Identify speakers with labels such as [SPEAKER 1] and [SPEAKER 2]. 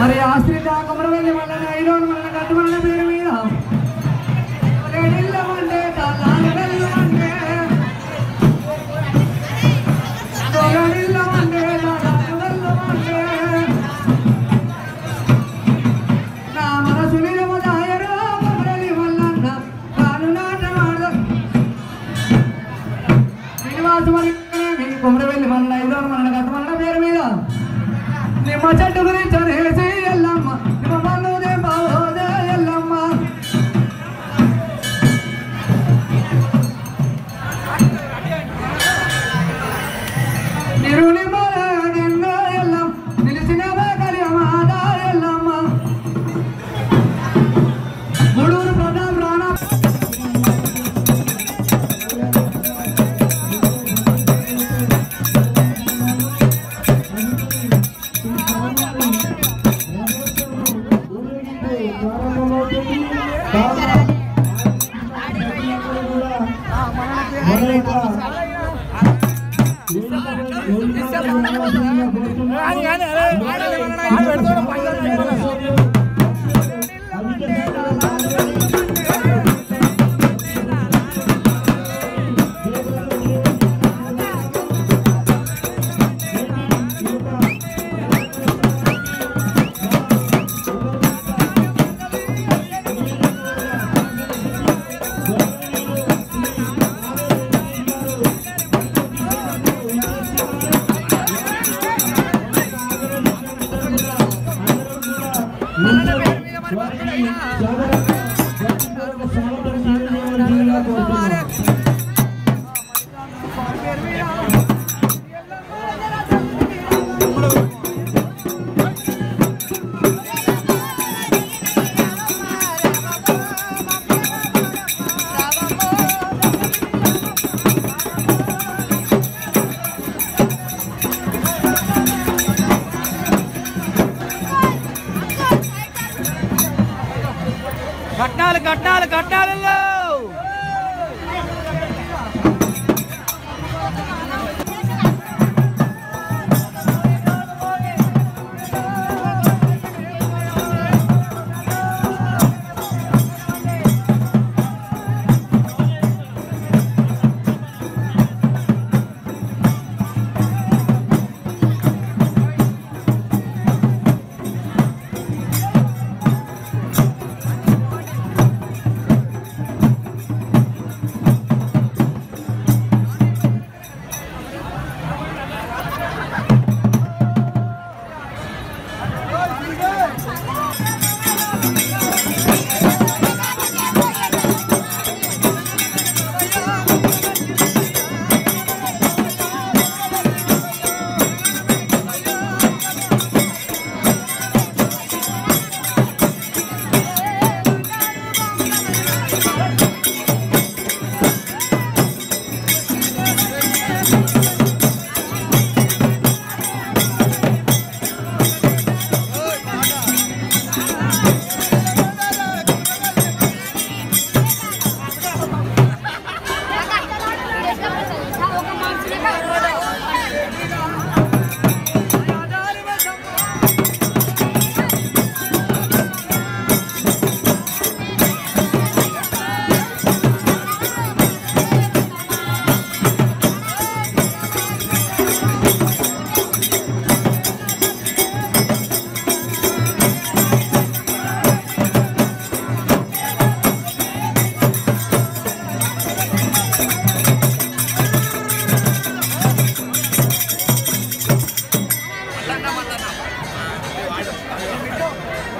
[SPEAKER 1] మరి ఆశ్రిత కుమరవల్లి మండలం ఐరోడ్ మండలం గట్టుమండలం పేరు మీద
[SPEAKER 2] పెడతాడు స్వాగతం
[SPEAKER 1] కట్నాలు కట్నాలు